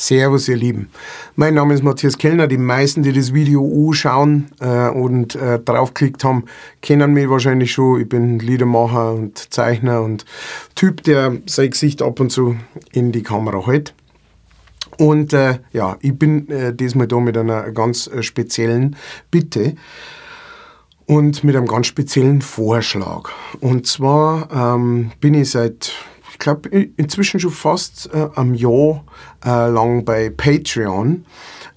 Servus, ihr Lieben. Mein Name ist Matthias Kellner. Die meisten, die das Video anschauen äh, und äh, draufklickt haben, kennen mich wahrscheinlich schon. Ich bin Liedermacher und Zeichner und Typ, der sein Gesicht ab und zu in die Kamera hält. Und äh, ja, ich bin äh, diesmal da mit einer ganz äh, speziellen Bitte und mit einem ganz speziellen Vorschlag. Und zwar ähm, bin ich seit ich glaube, inzwischen schon fast äh, am Jahr äh, lang bei Patreon.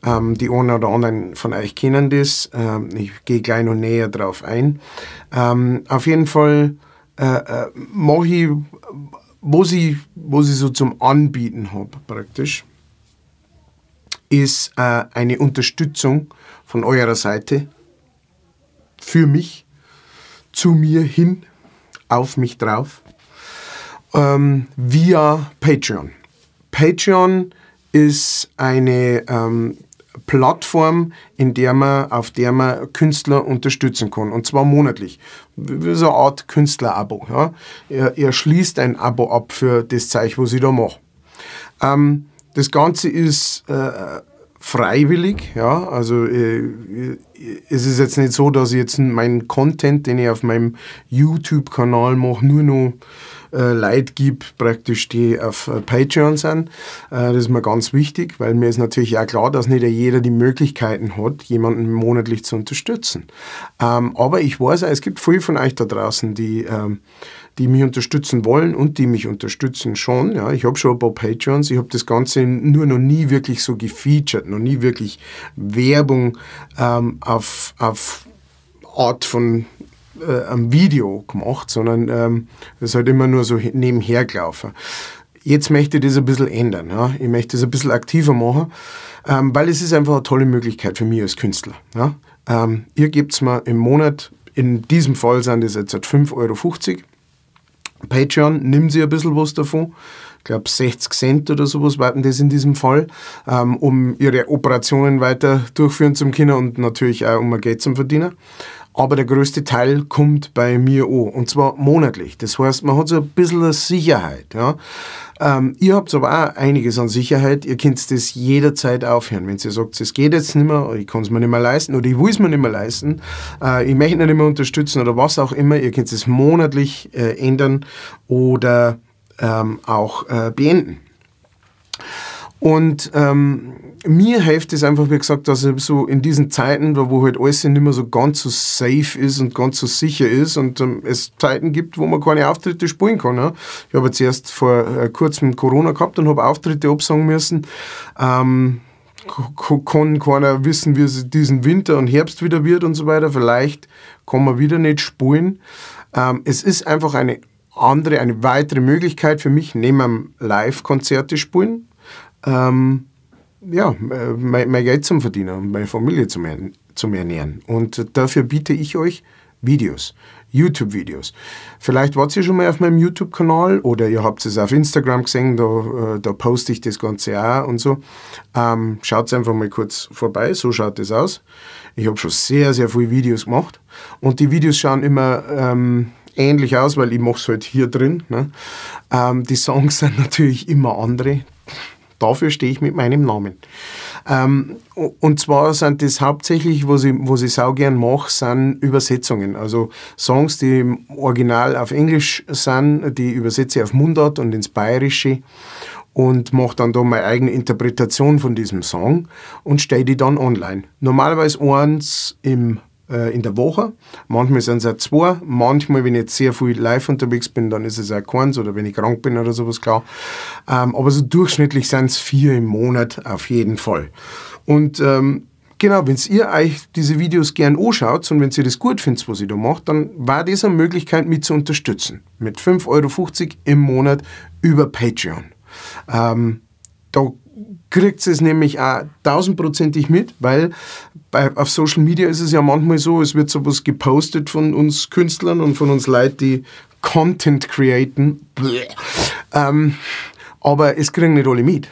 Ähm, die einen oder anderen von euch kennen das. Ähm, ich gehe gleich noch näher drauf ein. Ähm, auf jeden Fall äh, äh, mache ich, was ich, was so zum Anbieten habe, praktisch, ist äh, eine Unterstützung von eurer Seite für mich, zu mir hin, auf mich drauf ähm, via Patreon. Patreon ist eine ähm, Plattform, in der man, auf der man Künstler unterstützen kann. Und zwar monatlich. So eine Art Künstler-Abo. Ja. Er, er, schließt ein Abo ab für das Zeichen, was ich da mache. Ähm, das Ganze ist äh, freiwillig, ja, also äh, es ist jetzt nicht so, dass ich jetzt meinen Content, den ich auf meinem YouTube-Kanal mache, nur noch äh, Leute gibt, praktisch, die auf äh, Patreon sind. Äh, das ist mir ganz wichtig, weil mir ist natürlich auch klar, dass nicht jeder die Möglichkeiten hat, jemanden monatlich zu unterstützen. Ähm, aber ich weiß auch, es gibt viele von euch da draußen, die ähm, die mich unterstützen wollen und die mich unterstützen schon. Ja, ich habe schon ein paar Patreons. Ich habe das Ganze nur noch nie wirklich so gefeatured, noch nie wirklich Werbung ähm, auf, auf Art von äh, einem Video gemacht, sondern ähm, das ist halt immer nur so nebenher gelaufen. Jetzt möchte ich das ein bisschen ändern. Ja? Ich möchte das ein bisschen aktiver machen, ähm, weil es ist einfach eine tolle Möglichkeit für mich als Künstler. Ja? Ähm, ihr gebt es mir im Monat, in diesem Fall sind das jetzt 5,50 Euro. Patreon, nimm sie ein bisschen was davon. Ich glaube 60 Cent oder sowas warten das in diesem Fall, ähm, um ihre Operationen weiter durchführen zu können und natürlich auch um ein Geld zu verdienen aber der größte Teil kommt bei mir an und zwar monatlich. Das heißt, man hat so ein bisschen Sicherheit. Ja. Ähm, ihr habt aber auch einiges an Sicherheit. Ihr könnt das jederzeit aufhören. Wenn ihr sagt, es geht jetzt nicht mehr, ich kann es mir nicht mehr leisten oder ich will es mir nicht mehr leisten, äh, ich möchte nicht mehr unterstützen oder was auch immer, ihr könnt es monatlich äh, ändern oder ähm, auch äh, beenden. Und ähm, mir hilft es einfach, wie gesagt, dass so in diesen Zeiten, wo halt alles nicht mehr so ganz so safe ist und ganz so sicher ist und ähm, es Zeiten gibt, wo man keine Auftritte spielen kann. Ja. Ich habe jetzt erst vor äh, kurzem Corona gehabt und habe Auftritte absagen müssen. Ähm, kann keiner wissen, wie es diesen Winter und Herbst wieder wird und so weiter. Vielleicht kann man wieder nicht spielen. Ähm, es ist einfach eine andere, eine weitere Möglichkeit für mich, neben einem Live-Konzerte spielen, ähm, ja, mein, mein, Geld zum Verdienen und meine Familie zum, zum Ernähren. Und dafür biete ich euch Videos, YouTube-Videos. Vielleicht wart ihr schon mal auf meinem YouTube-Kanal oder ihr habt es auf Instagram gesehen, da, äh, da poste ich das Ganze auch und so. Ähm, schaut einfach mal kurz vorbei, so schaut es aus. Ich habe schon sehr, sehr viele Videos gemacht und die Videos schauen immer ähm, ähnlich aus, weil ich mache es halt hier drin. Ne? Ähm, die Songs sind natürlich immer andere dafür stehe ich mit meinem Namen. Ähm, und zwar sind das hauptsächlich, was ich, was ich sau gern mache, sind Übersetzungen. Also Songs, die im Original auf Englisch sind, die übersetze ich auf Mundart und ins Bayerische und mache dann da meine eigene Interpretation von diesem Song und stelle die dann online. Normalerweise eins im äh, in der Woche. Manchmal sind es auch zwei. Manchmal, wenn ich jetzt sehr viel live unterwegs bin, dann ist es auch keins oder wenn ich krank bin oder sowas, klar. Ähm, aber so durchschnittlich sind es vier im Monat auf jeden Fall. Und ähm, Genau, wenn ihr euch diese Videos gern anschaut und wenn ihr das gut findet, was ich da mache, dann war das eine Möglichkeit, mich zu unterstützen. Mit 5,50 Euro im Monat über Patreon. Ähm, da kriegt es nämlich auch tausendprozentig mit, weil bei, auf Social Media ist es ja manchmal so, es wird sowas gepostet von uns Künstlern und von uns Leuten, die Content createn. Ähm, aber es kriegen nicht alle mit.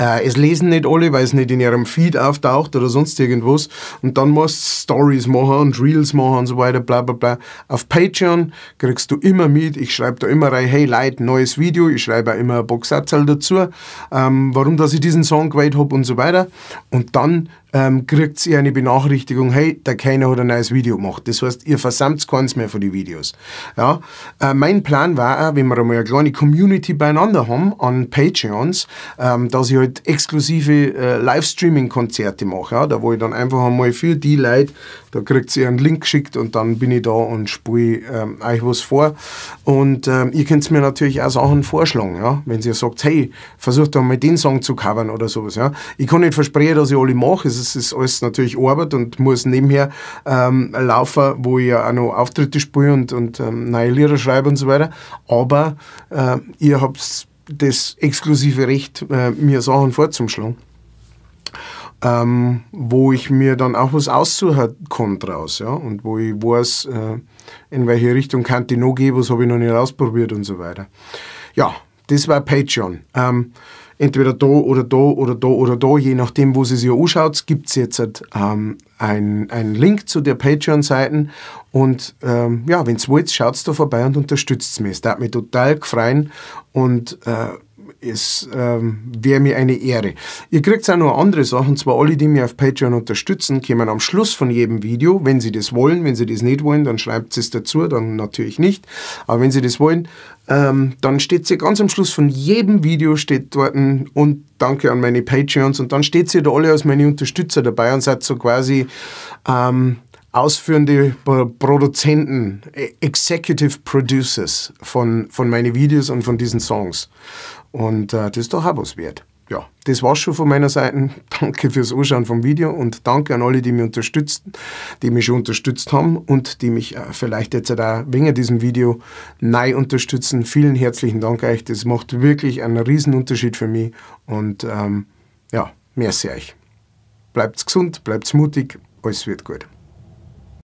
Äh, es lesen nicht alle, weil es nicht in ihrem Feed auftaucht oder sonst irgendwas. Und dann musst du Stories machen und Reels machen und so weiter, bla bla bla. Auf Patreon kriegst du immer mit. Ich schreibe da immer rein, hey Leute, neues Video. Ich schreibe auch immer ein Boxsatzal dazu, ähm, warum dass ich diesen Song gewählt habe und so weiter. Und dann ähm, kriegt ihr eine Benachrichtigung, hey, der Keiner hat ein neues Video gemacht. Das heißt, ihr versammelt keins mehr von den Videos. Ja? Äh, mein Plan war auch, wenn wir einmal eine kleine Community beieinander haben an Patreons, ähm, dass ich halt exklusive äh, Livestreaming-Konzerte mache. Ja? Da wo ich dann einfach einmal für die Leute, da kriegt ihr einen Link geschickt und dann bin ich da und spiele ähm, euch was vor. Und ähm, ihr könnt mir natürlich auch Sachen vorschlagen, ja? wenn ihr sagt, hey, versucht doch mal den Song zu covern oder sowas. Ja? Ich kann nicht versprechen, dass ich alle mache, es ist alles natürlich Arbeit und muss nebenher ähm, laufen, wo ich ja auch noch Auftritte spiele und, und ähm, neue Lieder schreibe und so weiter. Aber äh, ihr habt das exklusive Recht, äh, mir Sachen vorzuschlagen. Ähm, wo ich mir dann auch was aussuchen kann draus, ja, und wo ich weiß, äh, in welche Richtung kann ich noch gehen, was habe ich noch nicht ausprobiert und so weiter. Ja, das war Patreon. Ähm, entweder da oder da oder da oder da, je nachdem, wo sie sich anschaut, gibt es jetzt ähm, einen Link zu der Patreon-Seiten und ähm, ja, wenn ihr wollt, schaut da vorbei und unterstützt mich. Das hat mich total gefreut und äh, es ähm, wäre mir eine Ehre. Ihr kriegt auch noch andere Sachen, zwar alle, die mich auf Patreon unterstützen, kommen am Schluss von jedem Video, wenn sie das wollen. Wenn sie das nicht wollen, dann schreibt sie es dazu, dann natürlich nicht. Aber wenn sie das wollen, ähm, dann steht sie ganz am Schluss von jedem Video steht dort und danke an meine Patreons und dann steht sie da alle als meine Unterstützer dabei und seid so quasi ähm, ausführende Produzenten, e-, Executive Producers von, von meinen Videos und von diesen Songs. Und äh, das ist doch auch was wert. Ja, das war's schon von meiner Seite. Danke fürs Anschauen vom Video und danke an alle, die mich unterstützen, die mich schon unterstützt haben und die mich äh, vielleicht jetzt auch wegen diesem Video neu unterstützen. Vielen herzlichen Dank euch. Das macht wirklich einen riesen Unterschied für mich und ähm, ja, merci euch. Bleibt gesund, bleibt mutig, alles wird gut.